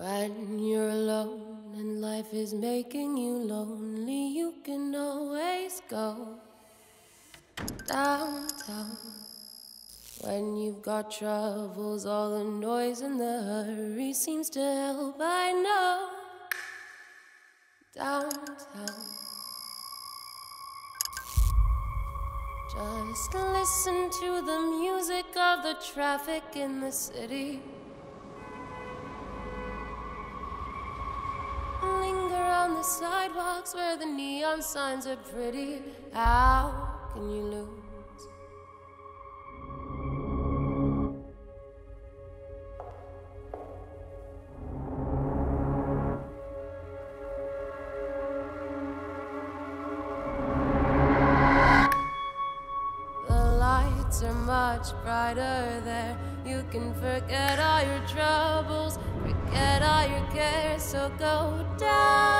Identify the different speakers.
Speaker 1: When you're alone and life is making you lonely, you can always go downtown. When you've got troubles, all the noise and the hurry seems to help. I know downtown. Just listen to the music of the traffic in the city. The sidewalks where the neon signs are pretty. How can you lose? The lights are much brighter there. You can forget all your troubles, forget all your cares. So go downtown.